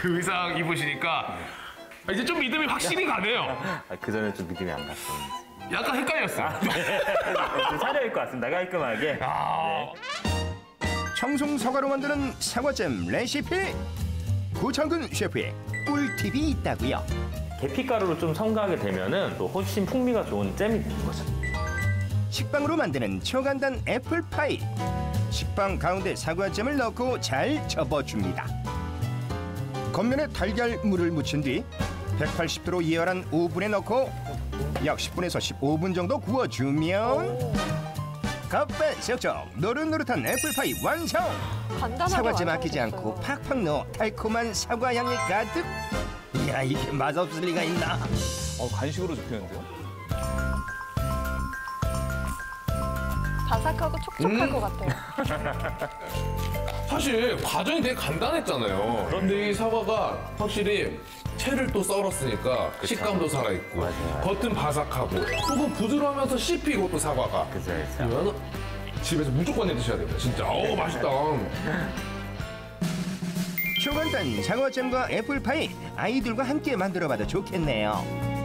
그 의상 입으시니까 아, 이제 좀 믿음이 확실히 가네요. 아, 그 전에 좀 믿음이 안 갔었는지. 약간 헷갈렸어 요. 좀 차려입고 왔습니다. 깔끔하게. 아, 청송 사과로 만드는 사과잼 레시피 구창근 셰프의 꿀팁이 있다고요. 계피가루로 좀 첨가하게 되면은 또 훨씬 풍미가 좋은 잼이 되는 거죠. 식빵으로 만드는 초간단 애플파이 식빵 가운데 사과잼을 넣고 잘 접어줍니다 겉면에 달걀물을 묻힌 뒤 180도로 예열한 오븐에 넣고 약 10분에서 15분 정도 구워주면 겉바속촉 노릇노릇한 애플파이 완성 간단하게 사과잼 아끼지. 않고 팍팍 넣어 달콤한 사과 향이 가득 이야 이게 맛없을 리가 있나 어, 간식으로 좋겠는데요? 바삭하고 촉촉할 음. 것 같아요. 사실 과정이 되게 간단했잖아요. 그런데 이 사과가 확실히 채를 또 썰었으니까 식감도 살아있고 맞아요. 겉은 바삭하고 속은 부드러우면서 씹히고 또 사과가 그죠, 그죠. 이거는 집에서 무조건 해 드셔야 됩니다. 진짜. 어우 맛있다. 초간단 사과잼과 애플파이 아이들과 함께 만들어봐도 좋겠네요